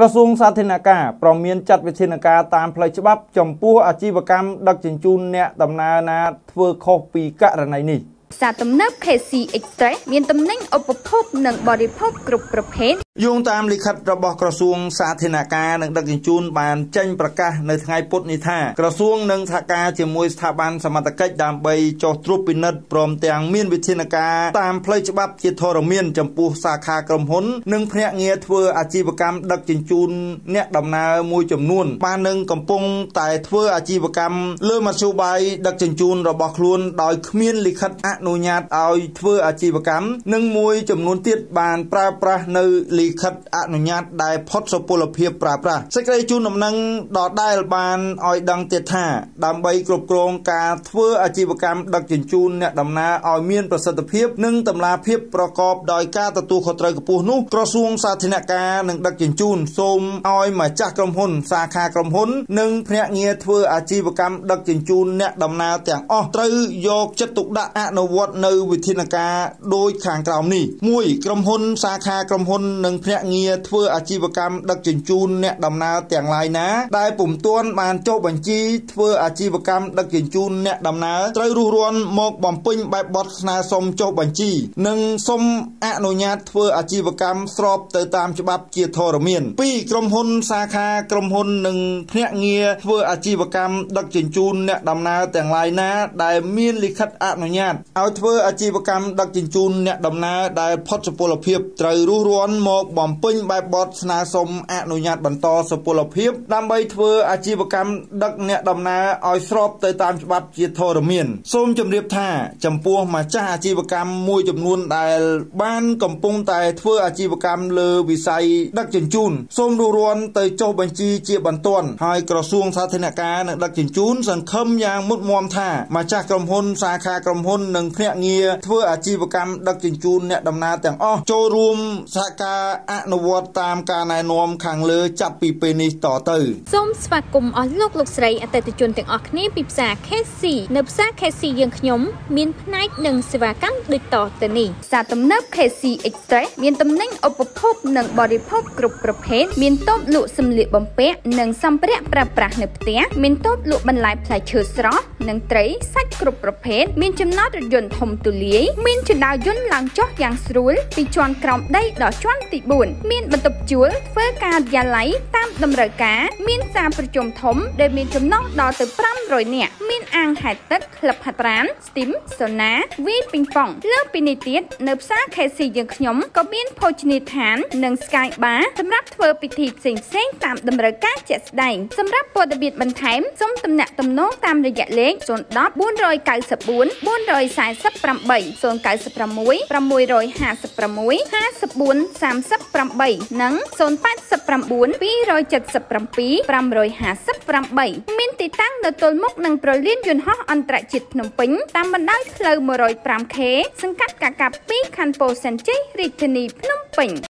ក្រសួងសាធារណការប្រមានចាត់វិធានការតាមផ្លូវច្បាប់ចំពោះអាជីវកម្មដឹកជញ្ជូនអ្នកដំណើរណាធ្វើខុសពីករណីនេះ។ផ្សារទំនើប KC Express មានទំនិញឧបភោគនិងបរិភោគគ្រប់ប្រភេទ យោងតាមលិខិតរបស់ក្រសួងសាធារណការនិងដឹកជញ្ជូនបានចេញប្រកាសនៅថ្ងៃពុធនេះថាក្រសួងនឹងសហការជាមួយស្ថាប័នសមត្ថកិច្ចដើម្បីចុះត្រួតពិនិត្យព្រមទាំងមានវិធានការតាមផ្លូវច្បាប់ជាធរមានចំពោះសាខាក្រុមហ៊ុន និងភ្នាក់ងារធ្វើអាជីវកម្មដឹកជញ្ជូនអ្នកដំណើរមួយចំនួន បាននឹងកំពុងតែធ្វើអាជីវកម្មលើមធ្យោបាយដឹកជញ្ជូនរបស់ខ្លួនដោយគ្មានលិខិតអនុញ្ញាតឲ្យធ្វើអាជីវកម្មនិងមួយចំនួនទៀតបានប្រើប្រាស់នៅលិខិតអនុញ្ញាតដែលផុតសុពលភាពប្រើប្រាស់សេចក្តីជូនដំណឹងដដែលបានឲ្យដឹងទៀតថាដើម្បីគ្រប់គ្រងការធ្វើអាជីវកម្មដឹកជញ្ជូនអ្នកដំណើរឲ្យមានប្រសិទ្ធភាពនិងតម្លាភាពប្រកបដោយការទទួលខុសត្រូវខ្ពស់នោះក្រសួងសាធារណការនិងដឹកជញ្ជូនសូមឲ្យម្ចាស់ក្រុមហ៊ុន សាខាក្រុមហ៊ុន និងភ្នាក់ងារធ្វើអាជីវកម្មដឹកជញ្ជូនអ្នកដំណើរទាំងអស់ត្រូវយកចិត្តទុកដាក់អនុវត្តនៅវិធានការដូចខាងក្រោមនេះ 1 ក្រុមហ៊ុនសាខាក្រុមហ៊ុននិងភ្នាក់ងារធ្វើអាជីវកម្មដឹកជញ្ជូនអ្នកដំណើរទាំងឡាយណា ដែលពុំទាន់បានចុះបញ្ជីធ្វើអាជីវកម្មដឹកជញ្ជូនអ្នកដំណើរត្រូវរុះរាន់មកបំពេញបែបបទស្នើសុំចុះបញ្ជី និងសុំអនុញ្ញាតធ្វើអាជីវកម្មស្របទៅតាមច្បាប់ជាធរមាន2ក្រុមហ៊ុនសាខាក្រុមហ៊ុននិងភ្នាក់ងារធ្វើអាជីវកម្មដឹកជញ្ជូនអ្នកដំណើរទាំងឡាយណា ដែលមានលិខិតអនុញ្ញាតឲ្យធ្វើអាជីវកម្មដឹកជញ្ជូនអ្នកដំណើរដែលផុតសុពលភាពត្រូវរុះរាន់មកបំពេញបែបបទស្នើសុំអនុញ្ញាតបន្តសុពលភាពដើម្បីធ្វើអាជីវកម្មដឹកអ្នកដំណើរឲ្យស្របទៅតាមច្បាប់ជាធរមានសូមជម្រាបថាចំពោះម្ចាស់អាជីវកម្មមួយចំនួនដែលបានកំពុងតែធ្វើអាជីវកម្មលើវិស័យដឹកជញ្ជូនសូមរុះរាន់ទៅចុះបញ្ជីជាបន្ទាន់ហើយក្រសួងសាធារណការនិងដឹកជញ្ជូនសង្ឃឹមយ៉ាងមុតមមថាម្ចាស់ក្រុមហ៊ុនសាខាក្រុមហ៊ុននិងភ្នាក់ងារធ្វើអាជីវកម្មដឹកជញ្ជូនអ្នកដំណើរទាំងអស់ចូលរួមសហការអនុវត្តតាមការណែនាំខាងលើចាប់ពីពេលនេះតទៅសូមស្វាគមន៍អស់លោកលោកស្រីអតិថិជនទាំងអស់គ្នាពីផ្សារ KC នៅផ្សារ KC យើងខ្ញុំមានផ្នែកនិងសេវាកម្មដូចតទៅនេះផ្សារទំនើប KC Express មានទំនិញឧបភោគនិងបរិភោគគ្រប់ប្រភេទមានតូបលក់សម្លៀកបំពាក់និងសម្ភារៈប្រើប្រាស់នៅផ្ទះមានតូបលក់បន្លែផ្លែឈើស្រស់និងត្រីសាច់គ្រប់ប្រភេទមានចំណតរថយន្តធំទូលាយមានជណ្ដើរយន្តឡើងចុះយ៉ាងស្រួលពីជាន់ក្រោមដីដល់ជាន់ទី4មានបន្ទប់ជួលធ្វើការិយាល័យតាមតម្រូវការ មានសារប្រជុំធំដែលមានចំណុះដល់ទៅ500នាក់មានអាងហែលទឹកក្លឹបហាត់ប្រាណស្ទីមសូណាវីពីងប៉ង់លើពីនេះទៀតនៅផ្សារ KC យើងខ្ញុំក៏មានភោជនីយដ្ឋាន និង Sky Bar សម្រាប់ធ្វើពិធីផ្សេងផ្សេងតាមតម្រូវការជាក់ស្ដែងសម្រាប់ព័ត៌មានបន្ថែមសូមទំនាក់ទំនងតាមរយៈលេខ010 494 448 096 656 5438និង089 277 558មានទីតាំងនៅទល់មុខនឹងប្រលានយន្តហោះអន្តរជាតិភ្នំពេញតាមបណ្ដោយផ្លូវ 105K សង្កាត់កាកា2ខណ្ឌពោធិ៍សែនជ័យរាជធានីភ្នំពេញ